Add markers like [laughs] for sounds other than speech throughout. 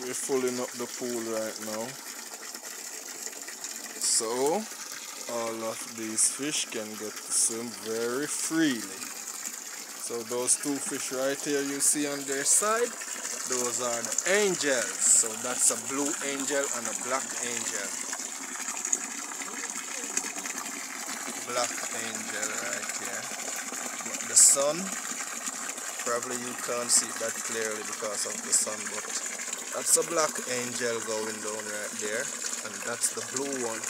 we're filling up the pool right now. So all of these fish can get to swim very freely. So those two fish right here you see on their side, those are the angels. So that's a blue angel and a black angel. Black angel right here. But the sun, probably you can't see that clearly because of the sun, but that's a black angel going down right there. And that's the blue one.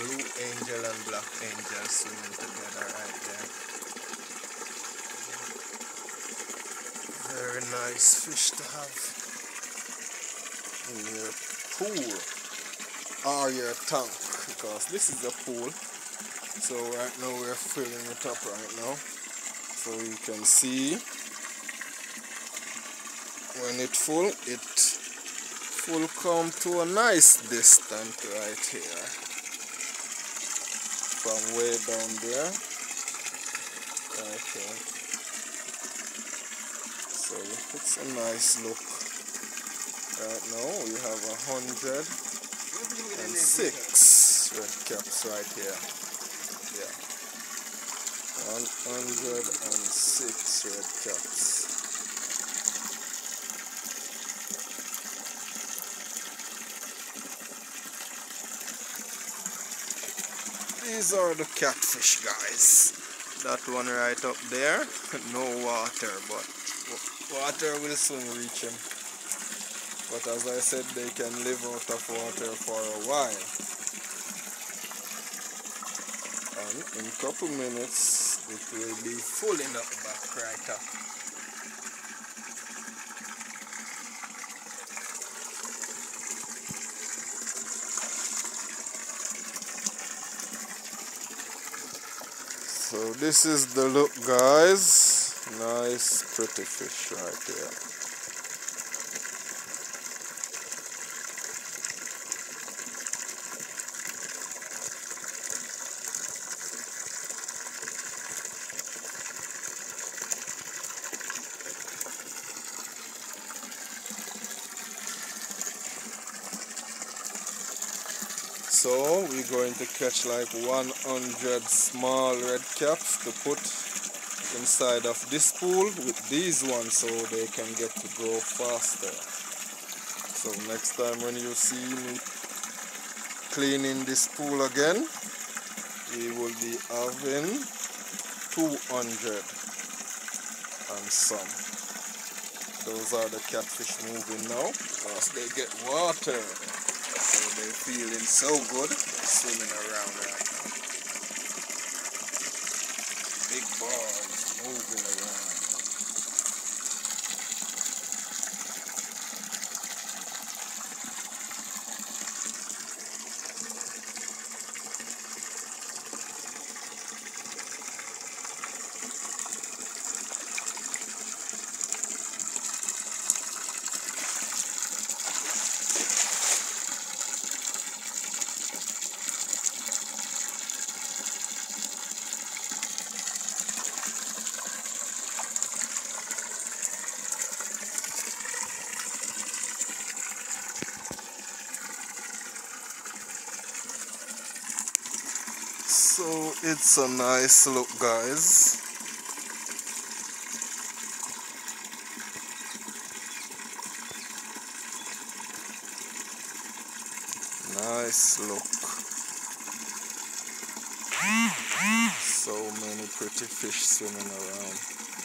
Blue angel and black angel swimming together right there. Very nice fish to have in your pool or your tank because this is a pool. So right now we're filling it up right now. So you can see when it full, it full come to a nice distance right here. From way down there. Right here. So it's a nice look. Right now we have a hundred and six red caps right here. Yeah. One hundred and six red caps. These are the catfish guys. That one right up there, [laughs] no water, but water will soon reach him. But as I said, they can live out of water for a while. And in a couple minutes, it will be fulling up back right up. So this is the look guys. Nice pretty fish right there. So we're going to catch like 100 small red caps to put inside of this pool with these ones so they can get to grow faster. So next time when you see me cleaning this pool again, we will be having 200 and some. Those are the catfish moving now because they get water. They're feeling so good They're swimming around right now. Big balls moving around. So it's a nice look guys. Nice look. So many pretty fish swimming around.